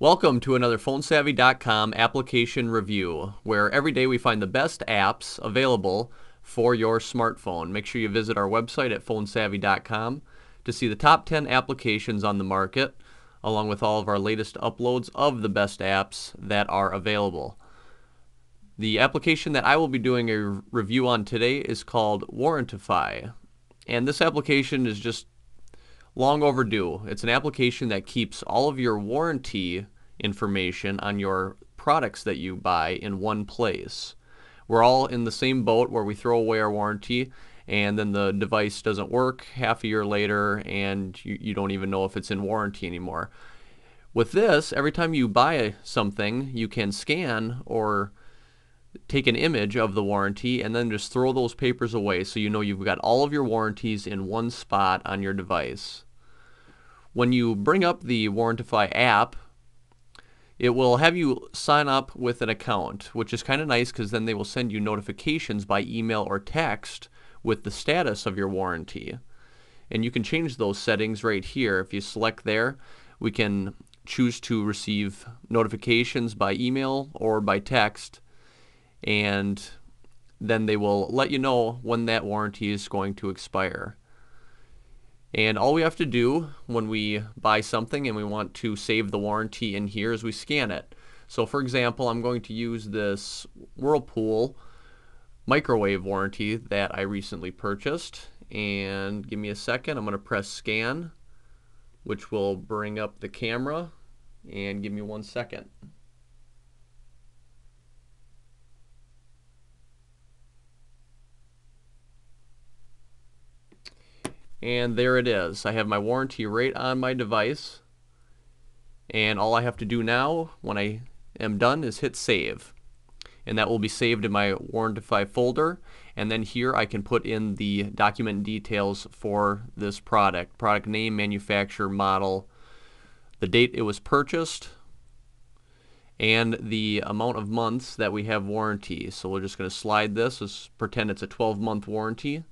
Welcome to another PhoneSavvy.com application review, where every day we find the best apps available for your smartphone. Make sure you visit our website at PhoneSavvy.com to see the top 10 applications on the market, along with all of our latest uploads of the best apps that are available. The application that I will be doing a review on today is called Warrantify. And this application is just long overdue. It's an application that keeps all of your warranty information on your products that you buy in one place. We're all in the same boat where we throw away our warranty and then the device doesn't work half a year later and you, you don't even know if it's in warranty anymore. With this, every time you buy something, you can scan or take an image of the warranty and then just throw those papers away so you know you've got all of your warranties in one spot on your device. When you bring up the Warrantify app, it will have you sign up with an account, which is kind of nice because then they will send you notifications by email or text with the status of your warranty. And you can change those settings right here. If you select there, we can choose to receive notifications by email or by text and then they will let you know when that warranty is going to expire. And all we have to do when we buy something and we want to save the warranty in here is we scan it. So for example, I'm going to use this Whirlpool microwave warranty that I recently purchased. And give me a second, I'm going to press scan, which will bring up the camera. And give me one second. And there it is. I have my warranty right on my device. And all I have to do now when I am done is hit save. And that will be saved in my Warrantify folder. And then here I can put in the document details for this product. Product name, manufacturer, model, the date it was purchased, and the amount of months that we have warranty. So we're just going to slide this, let's pretend it's a 12 month warranty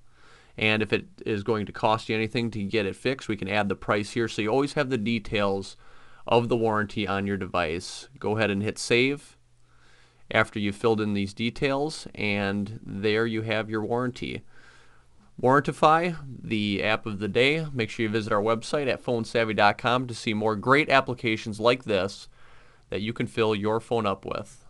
and if it is going to cost you anything to get it fixed we can add the price here so you always have the details of the warranty on your device go ahead and hit save after you've filled in these details and there you have your warranty Warrantify, the app of the day. Make sure you visit our website at phonesavvy.com to see more great applications like this that you can fill your phone up with.